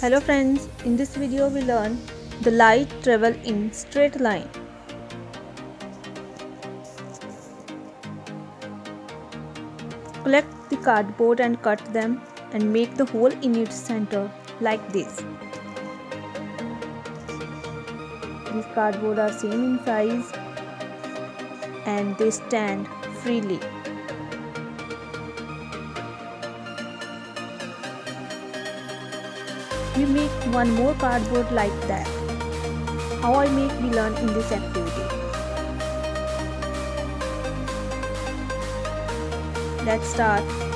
Hello friends, in this video we learn the light travel in straight line. Collect the cardboard and cut them and make the hole in its center like this. These cardboard are same in size and they stand freely. We make one more cardboard like that. How I make we learn in this activity. Let's start.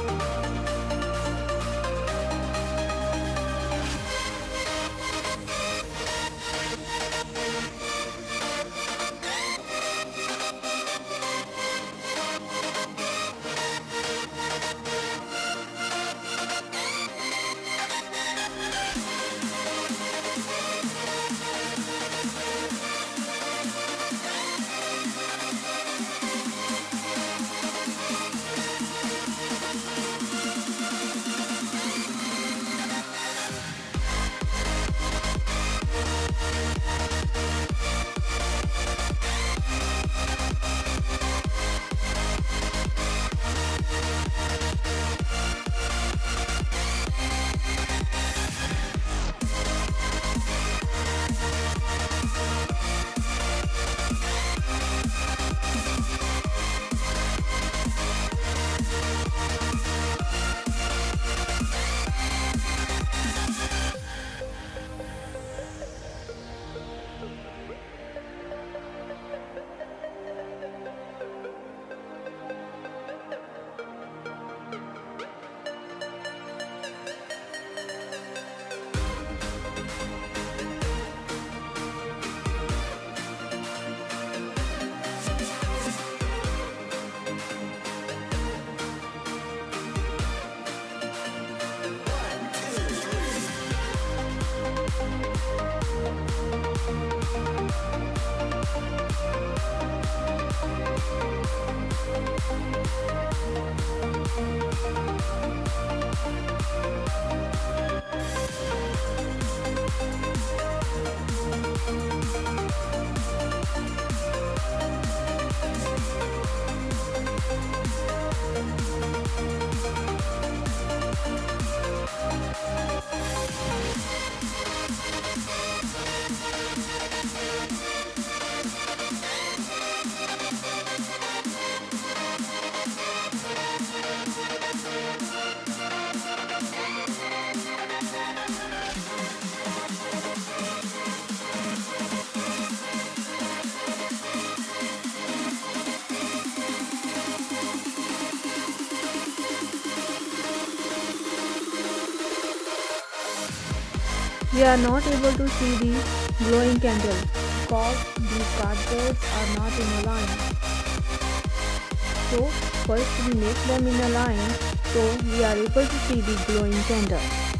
We are not able to see the glowing candle because the cardboards are not in a line. So first we make them in a line so we are able to see the glowing candle.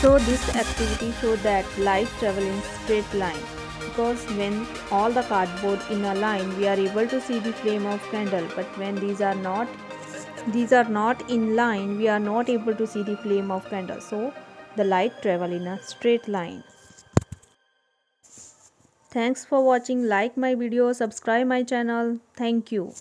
So this activity show that light travel in straight line. Because when all the cardboard in a line we are able to see the flame of candle. But when these are not these are not in line we are not able to see the flame of candle. So the light travel in a straight line. Thanks for watching. Like my video. Subscribe my channel. Thank you.